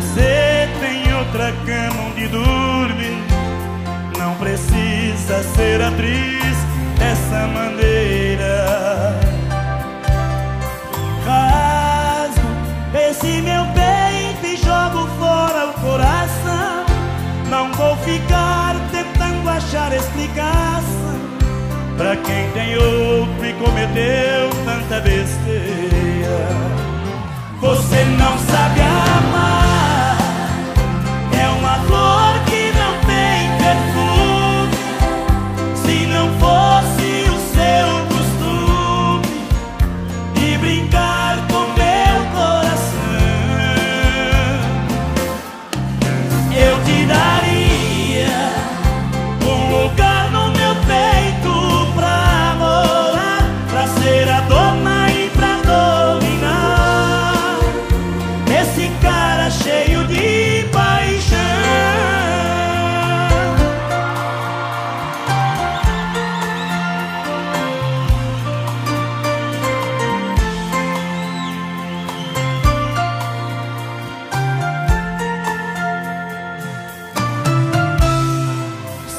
Você tem outra cama onde dorme. Não precisa ser atriz dessa maneira. Rasgo esse meu peito e jogo fora o coração. Não vou ficar tentando achar explicação pra quem tem outro e cometeu tanta besteira. Você não sabe amar. Cheio de paixão.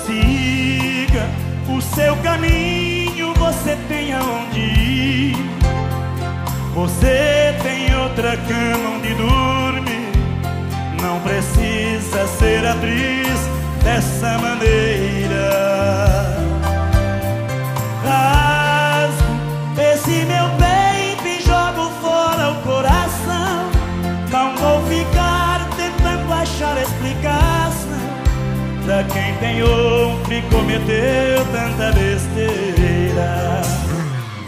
Siga o seu caminho, você tem aonde ir. Você tem outra cama onde dorme. Não precisa ser atriz dessa maneira. Rasgo esse meu peito e jogo fora o coração. Não vou ficar tentando achar explicação pra quem tem outro e cometeu tanta besteira.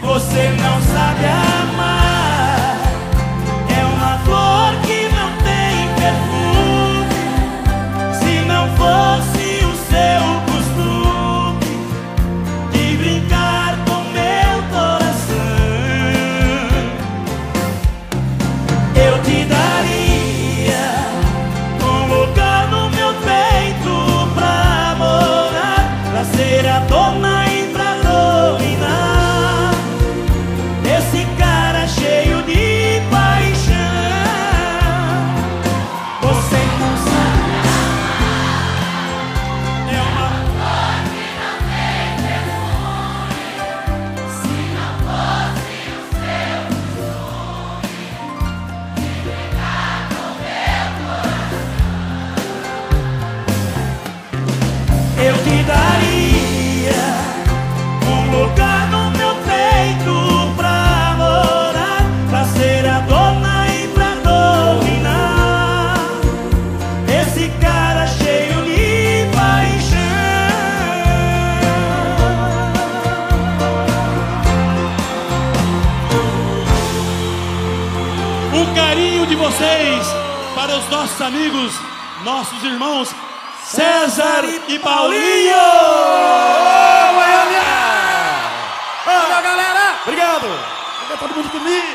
Você não sabe amar. Eu vocês para os nossos amigos, nossos irmãos César e Paulinho! Todo mundo comigo!